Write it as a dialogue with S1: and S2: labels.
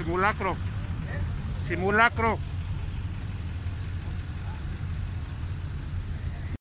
S1: Simulacro. Simulacro.